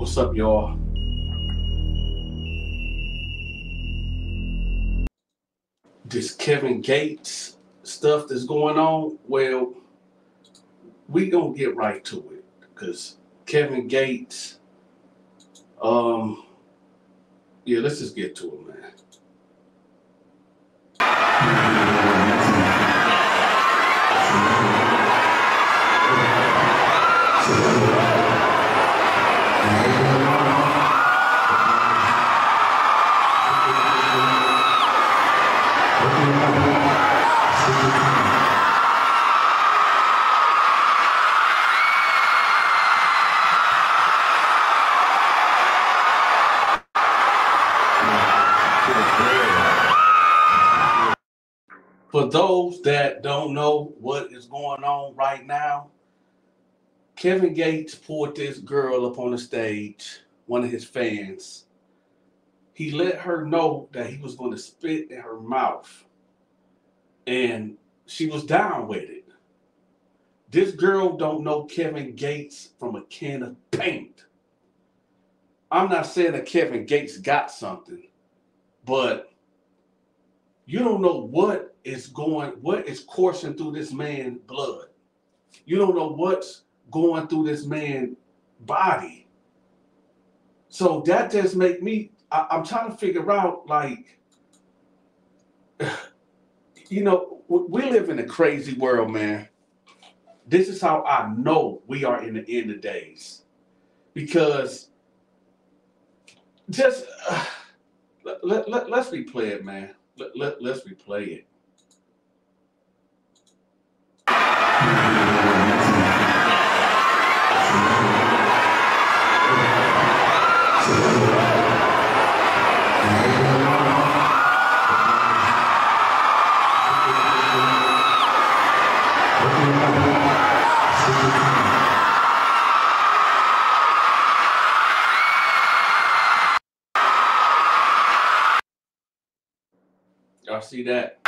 What's up, y'all? This Kevin Gates stuff that's going on, well, we gonna get right to it because Kevin Gates, um, yeah, let's just get to it, man. Those that don't know what is going on right now, Kevin Gates pulled this girl up on the stage, one of his fans. He let her know that he was going to spit in her mouth. And she was down with it. This girl don't know Kevin Gates from a can of paint. I'm not saying that Kevin Gates got something, but you don't know what is going, what is coursing through this man's blood. You don't know what's going through this man's body. So that just make me, I, I'm trying to figure out like, you know, we live in a crazy world, man. This is how I know we are in the end of days. Because just uh, let, let, let, let's replay it, man. Let, let, let's replay it. See that?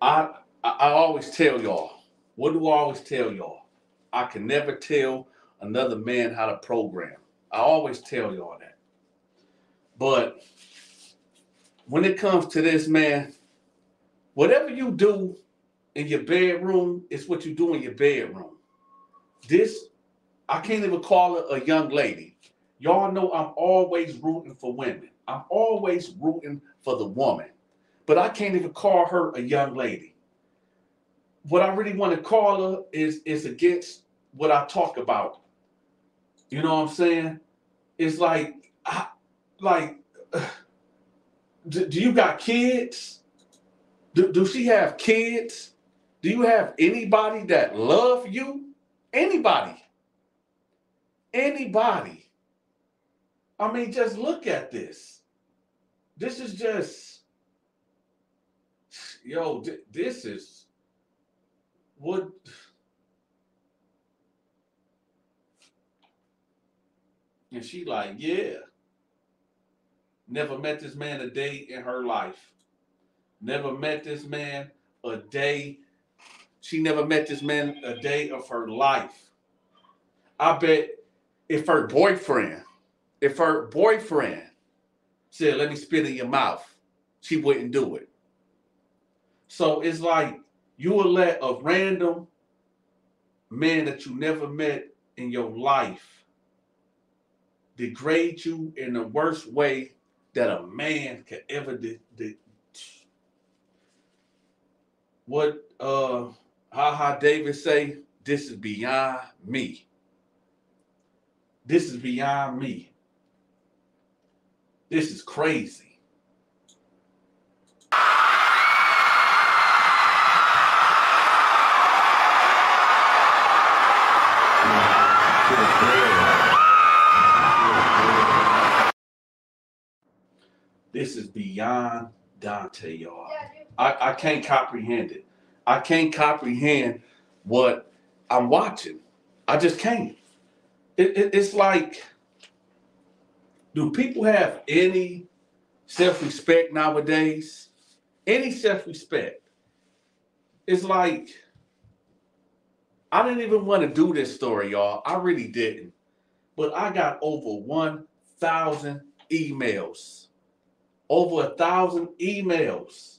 I, I always tell y'all. What do I always tell y'all? I can never tell another man how to program. I always tell y'all that. But when it comes to this, man, whatever you do in your bedroom is what you do in your bedroom. This, I can't even call her a young lady. Y'all know I'm always rooting for women. I'm always rooting for the woman. But I can't even call her a young lady. What I really want to call her is is against what I talk about. You know what I'm saying? It's like, I, like, do, do you got kids? Do, do she have kids? Do you have anybody that love you? Anybody? Anybody? I mean, just look at this. This is just, yo, th- this is what. And she like, yeah. Never met this man a day in her life. Never met this man a day. She never met this man a day of her life. I bet if her boyfriend, if her boyfriend said, let me spit in your mouth, she wouldn't do it. So it's like you will let a random man that you never met in your life degrade you in the worst way that a man could ever de- de- what uh haha david say? This is beyond me. This is beyond me this is crazy this is beyond Donta y'all I, I can't comprehend it. I can't comprehend what I'm watching. I just can't. It, it, it's like, do people have any self respect nowadays? Any self respect? It's like, I didn't even want to do this story, y'all. I really didn't. but I got over 1,000 emails. Over a thousand emails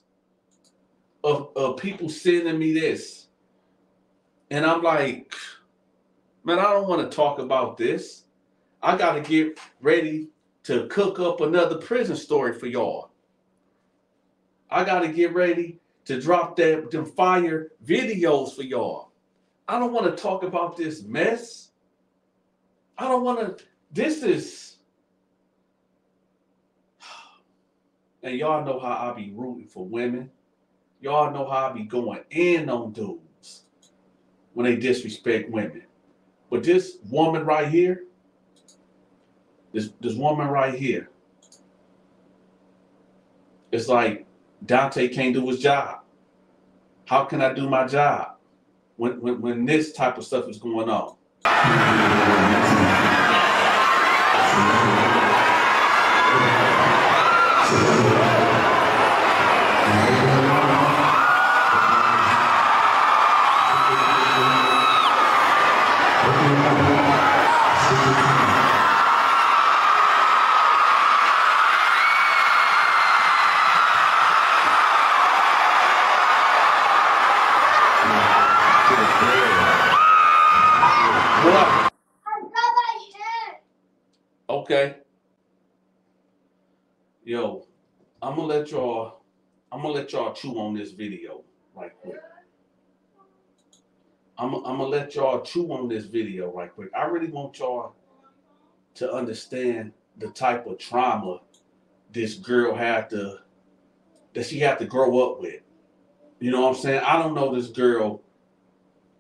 of, of people sending me this. And I'm like, man, I don't want to talk about this. I got to get ready to cook up another prison story for y'all. I got to get ready to drop that them fire videos for y'all. I don't want to talk about this mess. I don't want to. This is. And y'all know how I be rooting for women. Y'all know how I be going in on dudes when they disrespect women. But this woman right here, this this woman right here, it's like Donta can't do his job. How can I do my job when when, when this type of stuff is going on? Y'all chew on this video right quick. I'm, I'm gonna let y'all chew on this video right quick. I really want y'all to understand the type of trauma this girl had to that she had to grow up with. You know what I'm saying? I don't know this girl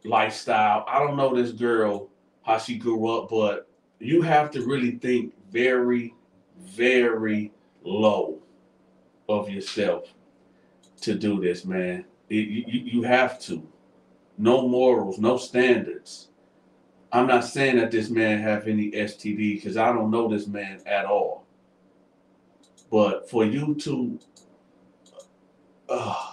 lifestyle. I don't know this girl how she grew up, but you have to really think very, very low of yourself to do this, man. It- you, you have to. No morals, no standards. I'm not saying that this man have any STD because I don't know this man at all. But for you to, uh,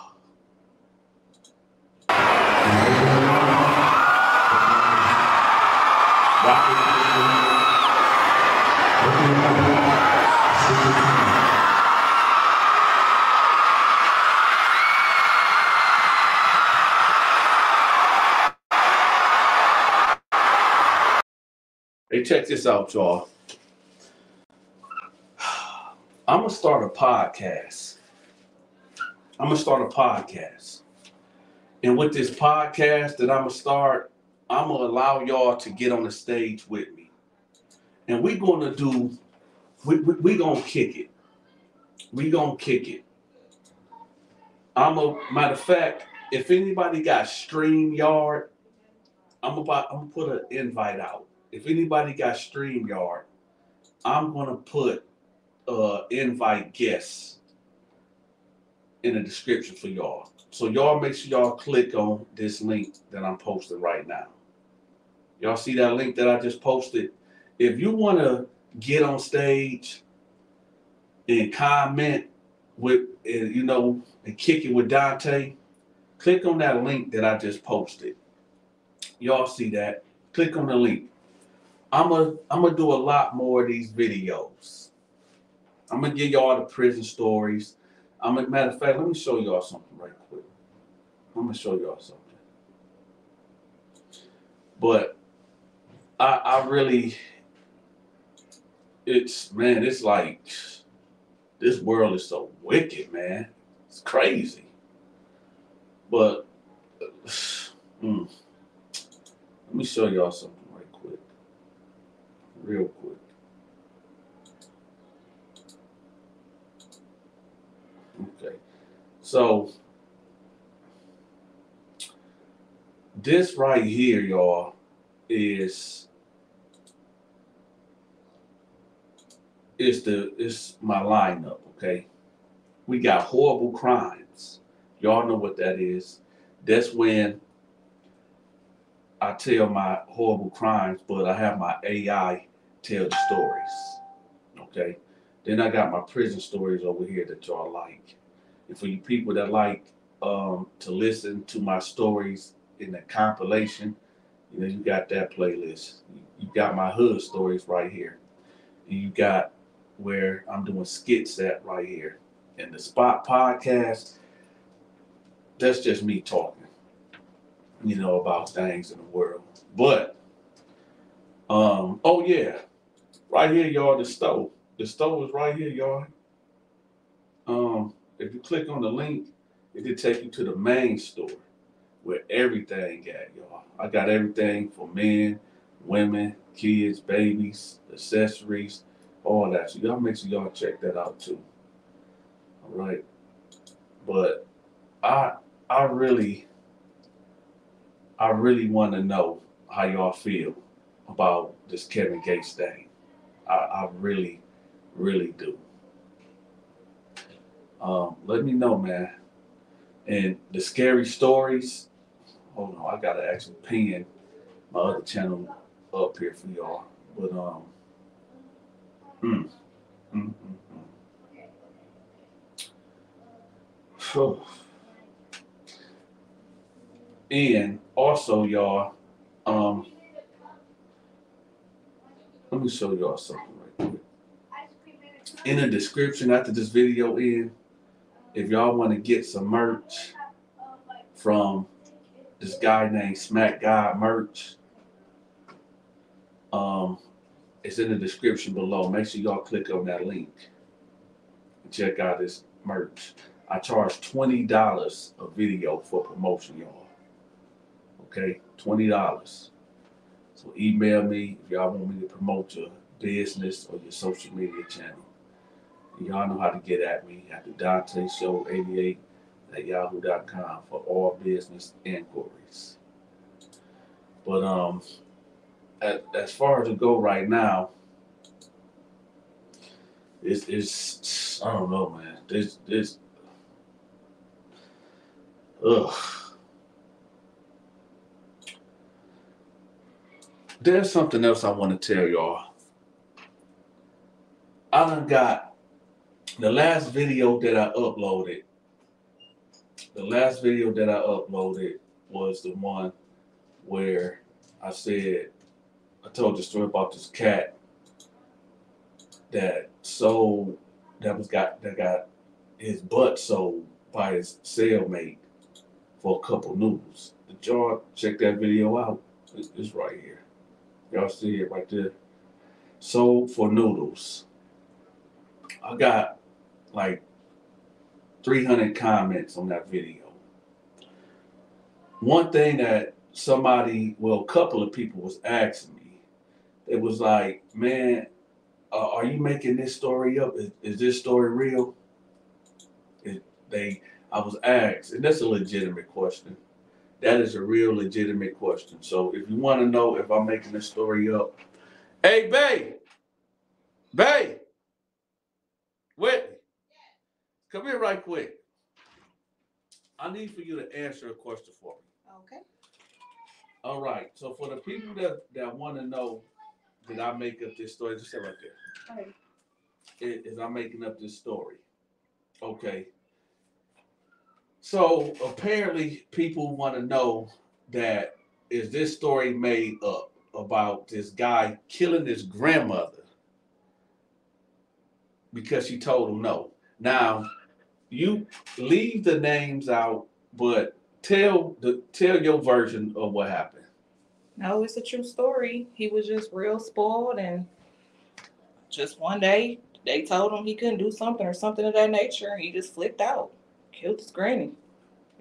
Hey, check this out, y'all. I'm gonna start a podcast. I'm gonna start a podcast. And with this podcast that I'm gonna start, I'm gonna allow y'all to get on the stage with me. And we're gonna do, we, we, we gonna kick it. we're gonna kick it. I'm a matter of fact, if anybody got StreamYard, I'm about I'm gonna put an invite out if anybody got StreamYard, I'm gonna put uh invite guests in the description for y'all. So y'all make sure y'all click on this link that I'm posting right now. Y'all see that link that I just posted? If you wanna get on stage and comment with uh, you know and kick it with Donta, click on that link that I just posted. Y'all see that? Click on the link. I'm gonna I'm gonna do a lot more of these videos. I'm gonna give y'all the prison stories. I'm a matter of fact, let me show y'all something right quick. I'm gonna show y'all something. But I I really it's man, it's like this world is so wicked, man. It's crazy. But mm, let me show y'all something real quick. Okay, so this right here, y'all, is is the is my lineup. Okay, we got horrible crimes. Y'all know what that is. That's when I tell my horrible crimes, but I have my AI tell the stories. Okay. Then I got my prison stories over here that y'all like. And for you people that like um, to listen to my stories in the compilation, You know, you got that playlist. You got my hood stories right here. And you got where I'm doing skits at right here. And the spot podcast, that's just me talking, you know, about things in the world. But um, oh yeah, right here, y'all, the stove. The stove is right here, y'all. Um, if you click on the link, it'll take you to the main store where everything at, y'all. I got everything for men, women, kids, babies, accessories, all that. So y'all make sure y'all check that out too. All right. But I I really I really want to know how y'all feel about this Kevin Gates thing. I, I really, really do. Um, let me know, man. And the scary stories. Hold on, I gotta actually pin my other channel up here for y'all. But um, mm, mm, mm, mm. and also, y'all, um, me show y'all something right quick. In the description after this video in, if y'all want to get some merch from this guy named Smack God Merch, um, it's in the description below. Make sure y'all click on that link and check out this merch. I charge twenty dollars a video for promotion, y'all. Okay, twenty dollars. So email me if y'all want me to promote your business or your social media channel. Y'all know how to get at me at the Donta Show 88 at yahoo.com for all business inquiries. But um, at, as far as to go right now, it's, it's I don't know, man. This this ugh. There's something else I want to tell y'all. I done got the last video that I uploaded. The last video that I uploaded was the one where I said I told the story about this cat that sold that was got that got his butt sold by his cellmate for a couple noodles. Did y'all check that video out? It's right here. Y'all see it right there. Sold for noodles. I got like 300 comments on that video. One thing that somebody, well, a couple of people was asking me, it was like, man, uh, are you making this story up? Is, is this story real? It, they, I was asked, and that's a legitimate question. That is a real legitimate question. So if you want to know if I'm making this story up, hey, Bay, Bay, Whitney, come here right quick. I need for you to answer a question for me. Okay. All right. So for the people that, that want to know, did I make up this story? Just say right there. Right. Is, is I'm making up this story? Okay. So apparently, people want to know that is this story made up about this guy killing his grandmother because she told him no. Now, you leave the names out, but tell the tell your version of what happened. No, it's a true story. He was just real spoiled, and just one day they told him he couldn't do something or something of that nature, and he just flipped out, killed his granny.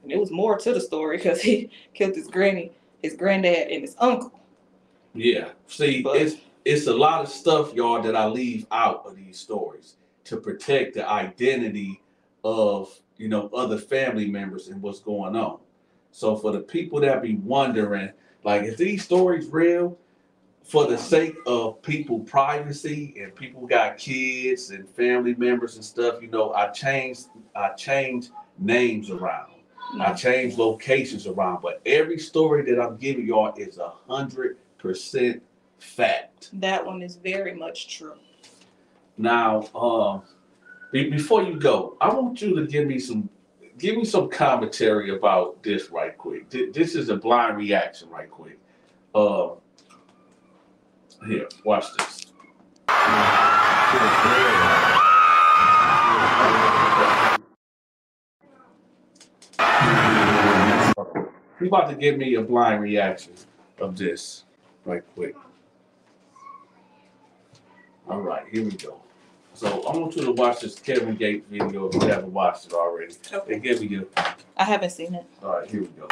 And it was more to the story because he killed his granny, his granddad, and his uncle. Yeah. See, But- it's it's a lot of stuff, y'all, that I leave out of these stories to protect the identity of you know other family members and what's going on. So for the people that be wondering, like, is these stories real? For the sake of people privacy and people got kids and family members and stuff, you know, I changed I changed names around. I changed locations around, but every story that I'm giving y'all is a hundred percent fact. That one is very much true. Now, um, be- before you go, I want you to give me some give me some commentary about this right quick. Th- This is a blind reaction right quick. Uh, here, watch this. He about to give me a blind reaction of this right quick. All right, here we go. So I want you to watch this Kevin Gates video if you haven't watched it already. Okay. And give me your. I haven't seen it. All right, here we go.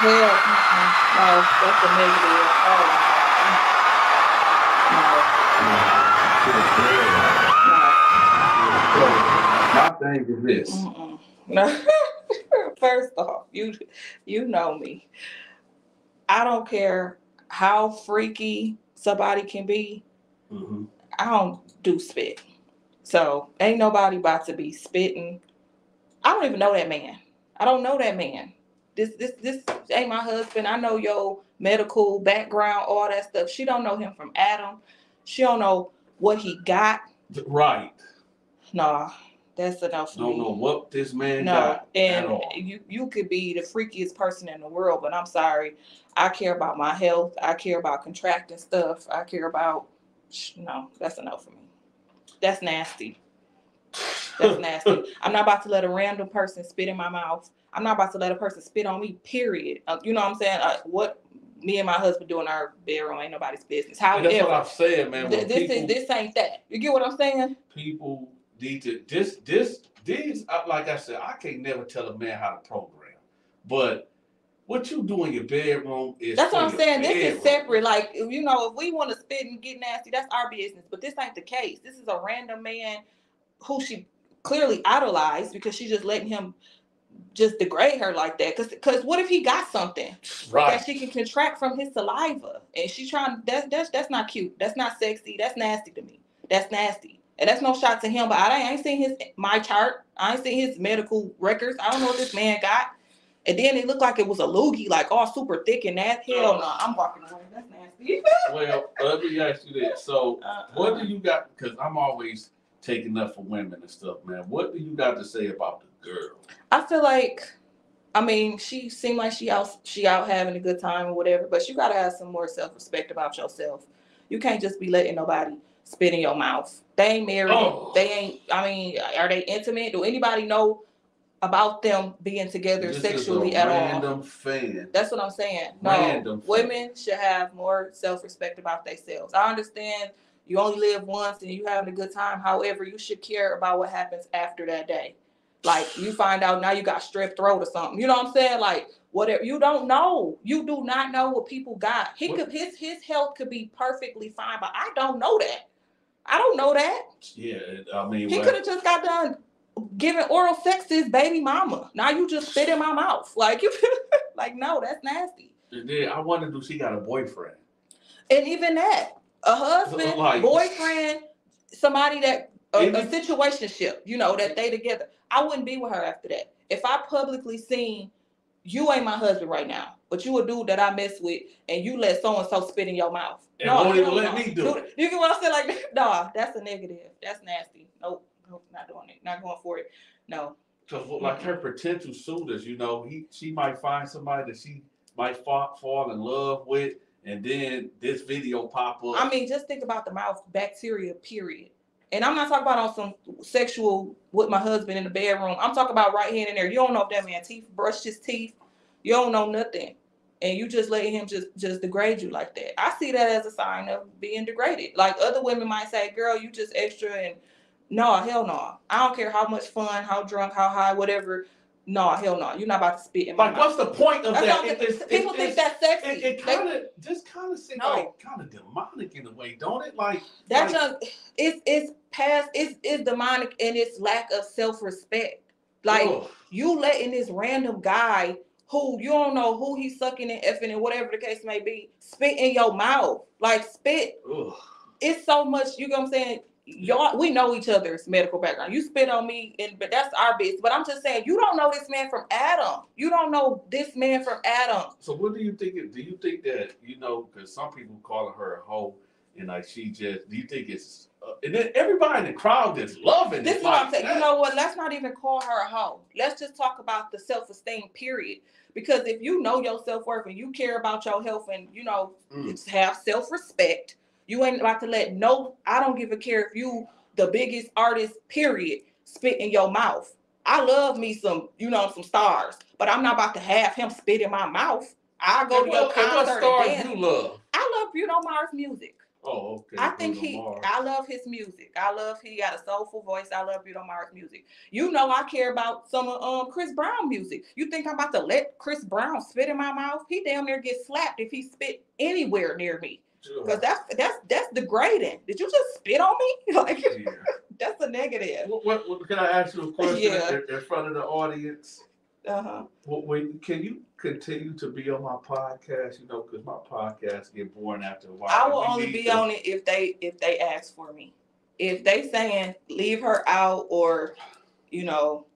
Hell, mm-mm. no, that's a negative. Oh My thing is this. no, no. Mm-mm. No. First off, you you know me. I don't care how freaky somebody can be. Mhm. I don't do spit. So ain't nobody about to be spitting. I don't even know that man. I don't know that man. This this this ain't my husband. I know your medical background, all that stuff. She don't know him from Adam. She don't know what he got. Right. Nah, that's enough for Don't me. know what this man No, got and you you could be the freakiest person in the world, but I'm sorry. I care about my health. I care about contracting stuff. I care about no. That's enough for me. That's nasty. That's nasty. I'm not about to let a random person spit in my mouth. I'm not about to let a person spit on me. Period. Uh, you know what I'm saying? Uh, what me and my husband do in our bedroom ain't nobody's business. And that's what I'm saying, man. th- this people, is this ain't that. You get what I'm saying? people need to this this these uh, like I said, I can't never tell a man how to program. But what you do in your bedroom is That's what I'm saying. This is separate. Like, you know, if we want to spit and get nasty, that's our business. But this ain't the case. This is a random man who she clearly idolized because she just letting him just degrade her like that. Cause, cause what if he got something Right. that she can contract from his saliva, and she trying? That's that's that's not cute. That's not sexy. That's nasty to me. That's nasty. And that's no shot to him. But I ain't seen his MyChart. I ain't seen his medical records. I don't know what this man got. And then it looked like it was a loogie, like all super thick and that. Hell no, I'm walking away. That's nasty. well, let me ask you this. So Uh-uh. what do you got because I'm always taking up for women and stuff, man. What do you got to say about the girl? I feel like, I mean, she seemed like she out she out having a good time or whatever, but you gotta have some more self respect about yourself. You can't just be letting nobody spit in your mouth. They ain't married. Oh. They ain't. I mean, are they intimate? Do anybody know about them being together This sexually at all? random fan. That's what I'm saying. No, Random fan. women should have more self respect about themselves. I understand you only live once and you having a good time. However, you should care about what happens after that day. Like you find out now you got strep throat or something. You know what I'm saying? Like whatever you don't know. You do not know what people got. He What- could his his health could be perfectly fine, but I don't know that. I don't know that. Yeah, I mean, He could have just got done giving oral sex to his baby mama. Now you just spit in my mouth. Like you like no, that's nasty. and then I wonder, do she got a boyfriend? And even that, a husband, Like- boyfriend, somebody that a, a situationship, you know, that they together. I wouldn't be with her after that. If I publicly seen you ain't my husband right now, but you a dude that I mess with, and you let so and so spit in your mouth. And won't even let me do Dude, You get what I'm saying? Like, nah, that's a negative. That's nasty. Nope, nope, not doing it. Not going for it. No. Because like her potential suitors, you know, he she might find somebody that she might fall, fall in love with, and then this video pop up. I mean, just think about the mouth bacteria, period. And I'm not talking about on some sexual with my husband in the bedroom. I'm talking about right here and there. You don't know if that man teeth brushed his teeth. You don't know nothing. And you just letting him just just degrade you like that. I see that as a sign of being degraded. Like other women might say, girl, you just extra and no, hell no. I don't care how much fun, how drunk, how high, whatever. No, hell no. You're not about to spit in my like, mouth. what's the point of That's that? what I'm It- saying. it's- People it's- think that's sexy. It, it They- kind of just kind of seems No. like kind of demonic in a way, don't it? Like That's like, just it's it's past it's it's demonic in its lack of self respect. Like ugh. you letting this random guy who you don't know who he's sucking and effing and whatever the case may be spit in your mouth. Like spit. Ugh. It's so much. You know what I'm saying? Y'all we know each other's medical background. You spit on me, and but that's our business. But I'm just saying, you don't know this man from Adam. You don't know this man from Adam. So what do you think? It, do you think that you know? Because some people calling her a hoe, and like she just. Do you think it's? Uh, and then everybody in the crowd is loving This is what I'm saying. You know what? Let's not even call her a hoe. Let's just talk about the self-esteem period. Because if you know your self-worth and you care about your health and you know Mm. have self-respect, you ain't about to let no. I don't give a care if you the biggest artist. Period. Spit in your mouth. I love me some, you know, some stars, but I'm not about to have him spit in my mouth. I go And to your and what concert stars you love? I love Bruno Mars music. Oh, okay. I think Bruno he, Mars. I love his music. I love he got a soulful voice. I love Bruno Mars music. You know, I care about some of um Chris Brown music. You think I'm about to let Chris Brown spit in my mouth? He damn near get slapped if he spit anywhere near me. Sure. Cause that's that's that's degrading. Did you just spit on me? Like Yeah. that's a negative. What, what, what, can I ask you a question Yeah. in, in front of the audience? Uh huh. What, wait, can you continue to be on my podcast? You know, because my podcast get boring after a while. I will only be to- on it if they if they ask for me. If they saying leave her out or you know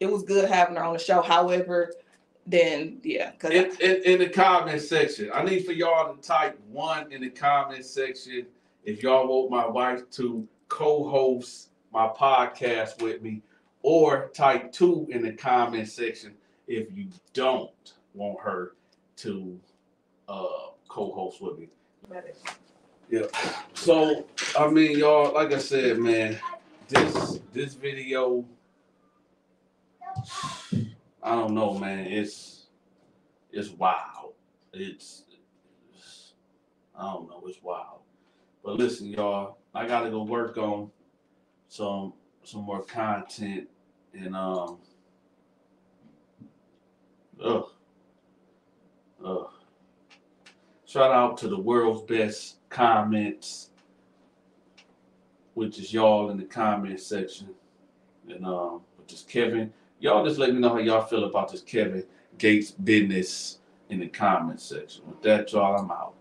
it was good having her on the show. However, then yeah, In, in, in the comment section, I need for y'all to type one in the comment section if y'all want my wife to co-host my podcast with me, or type two in the comment section if you don't want her to uh, co-host with me. Yeah. So I mean, y'all, like I said, man, this this video, I don't know, man. It's it's wild. It's, it's I don't know. It's wild. But listen, y'all, I gotta go work on some some more content and um. Ugh. Ugh. Shout out to the world's best comments, which is y'all in the comment section. And um, which is Kevin. Y'all just let me know how y'all feel about this Kevin Gates business in the comment section. With that, y'all, I'm out.